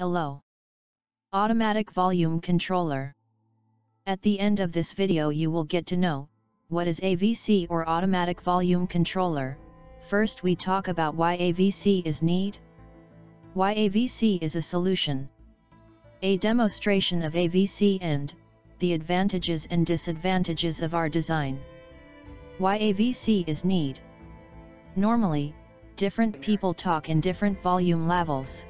Hello. Automatic Volume Controller. At the end of this video you will get to know, what is AVC or Automatic Volume Controller, first we talk about why AVC is need. Why AVC is a solution. A demonstration of AVC and, the advantages and disadvantages of our design. Why AVC is need. Normally, different people talk in different volume levels.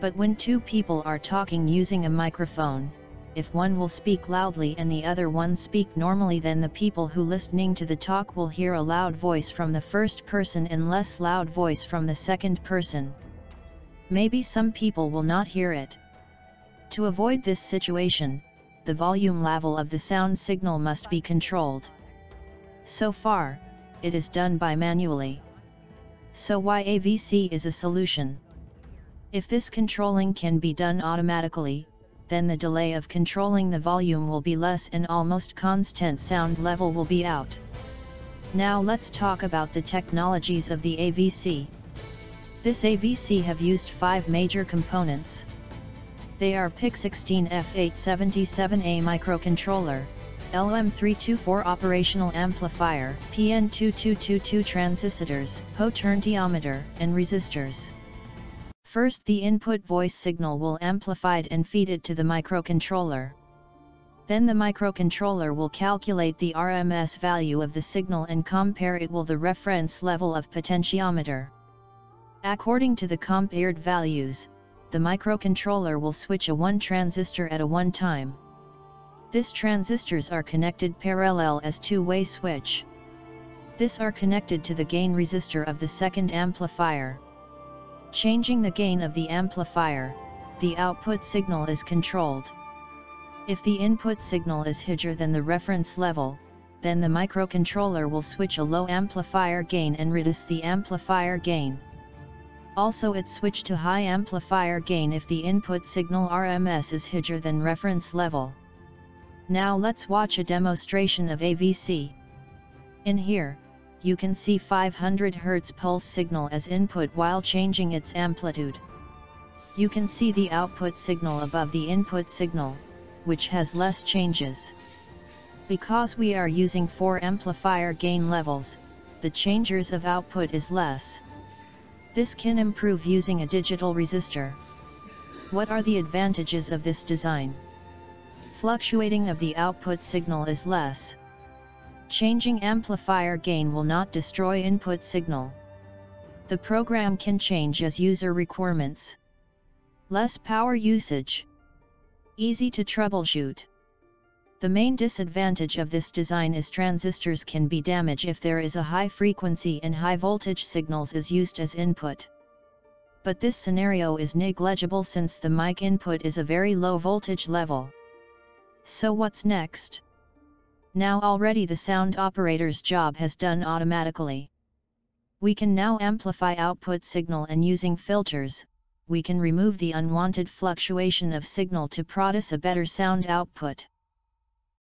But when two people are talking using a microphone, if one will speak loudly and the other one speak normally then the people who listening to the talk will hear a loud voice from the first person and less loud voice from the second person. Maybe some people will not hear it. To avoid this situation, the volume level of the sound signal must be controlled. So far, it is done by manually. So why AVC is a solution. If this controlling can be done automatically, then the delay of controlling the volume will be less and almost constant sound level will be out. Now let's talk about the technologies of the AVC. This AVC have used five major components. They are PIC16F877A microcontroller, LM324 operational amplifier, PN2222 transistors, potentiometer, and resistors. First the input voice signal will amplified and feed it to the microcontroller. Then the microcontroller will calculate the RMS value of the signal and compare it with the reference level of potentiometer. According to the compared values, the microcontroller will switch a one transistor at a one time. This transistors are connected parallel as two-way switch. This are connected to the gain resistor of the second amplifier. Changing the gain of the amplifier, the output signal is controlled. If the input signal is higher than the reference level, then the microcontroller will switch a low amplifier gain and reduce the amplifier gain. Also it switch to high amplifier gain if the input signal RMS is higher than reference level. Now let's watch a demonstration of AVC. In here, you can see 500 Hz pulse signal as input while changing its amplitude. You can see the output signal above the input signal, which has less changes. Because we are using 4 amplifier gain levels, the changers of output is less. This can improve using a digital resistor. What are the advantages of this design? Fluctuating of the output signal is less. Changing amplifier gain will not destroy input signal. The program can change as user requirements. Less power usage. Easy to troubleshoot. The main disadvantage of this design is transistors can be damaged if there is a high frequency and high voltage signals is used as input. But this scenario is negligible since the mic input is a very low voltage level. So what's next? Now already the sound operator's job has done automatically. We can now amplify output signal and using filters, we can remove the unwanted fluctuation of signal to produce a better sound output.